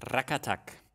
Rakatak.